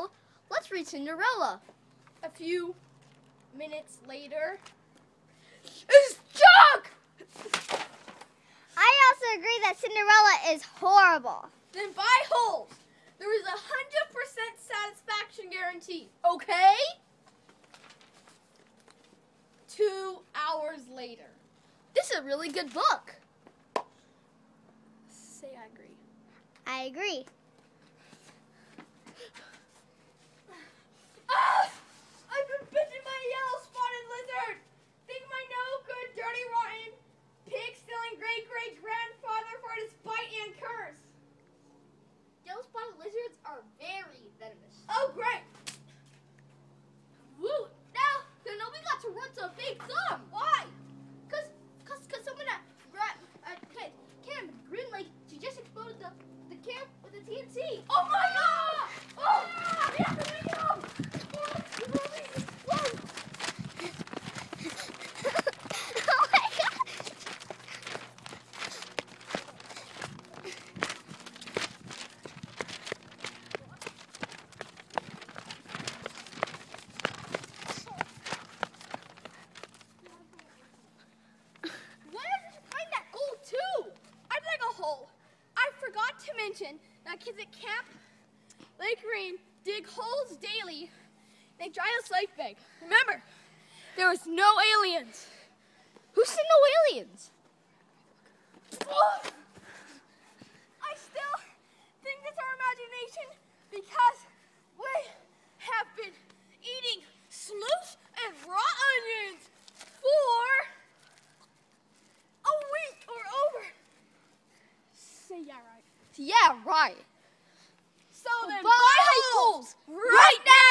Well, let's read Cinderella. A few minutes later. It's Chuck! I also agree that Cinderella is horrible. Then buy holes. There is a hundred percent satisfaction guarantee. Okay? Two hours later. This is a really good book. Say I agree. I agree. A big thumb. Why? Cause, cause, cause someone at at Kid Camp Green Lake, she just exploded the, the camp with a TNT. Oh my god! Oh! We have to wake up! Whoa! oh my god. Why did you find that gold too? I dug a hole. I forgot to mention that kids at Camp Lake Green dig holes daily. They dry us life bag. Remember, there was no aliens. Who said no aliens? Oh, I still think it's our imagination because Yeah, right. So then, buy, buy right now!